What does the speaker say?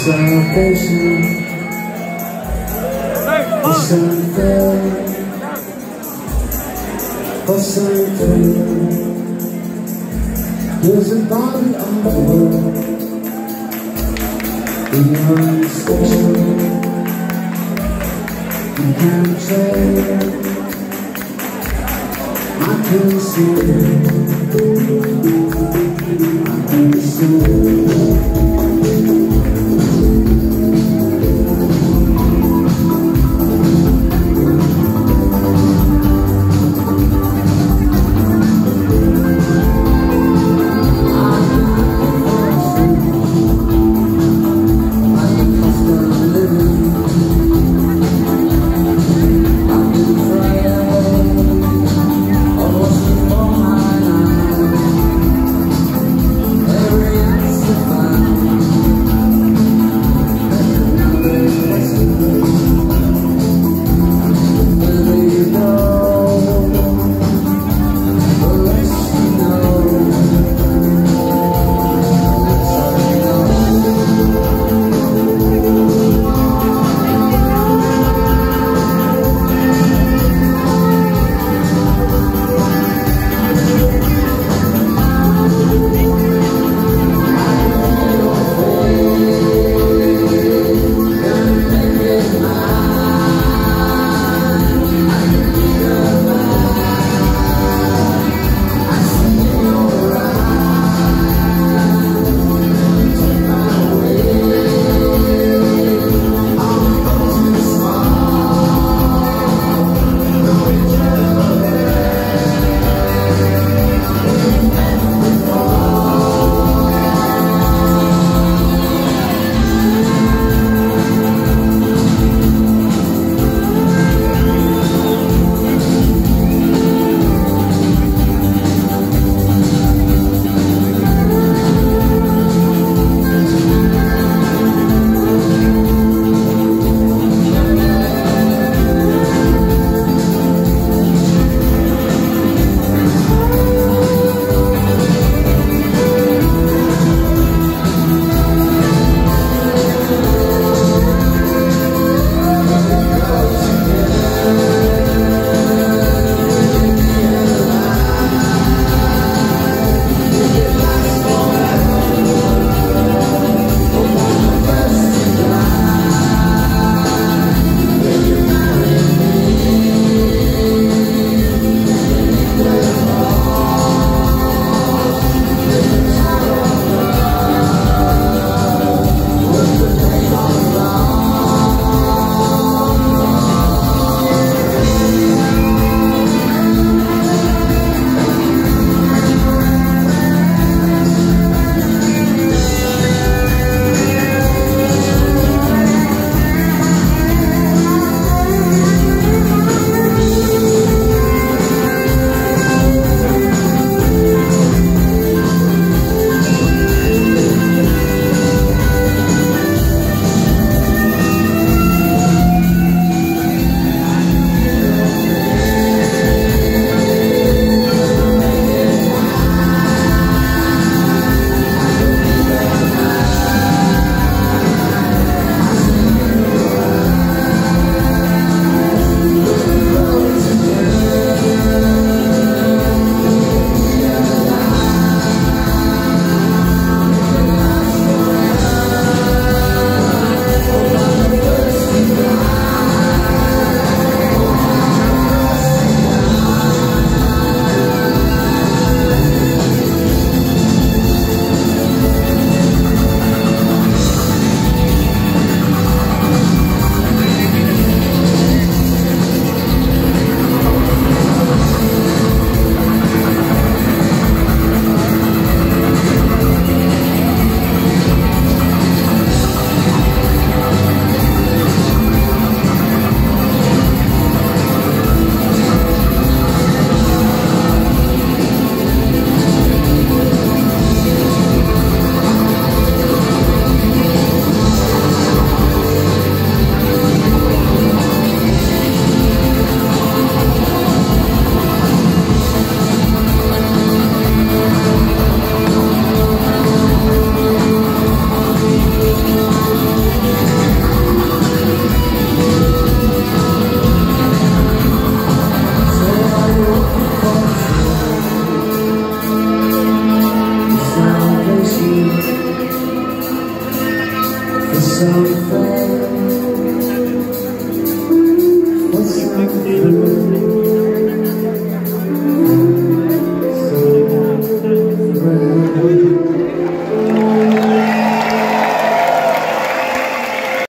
salvation For something For something There's a body of the world Beyond station You can't change I can see I can see for something.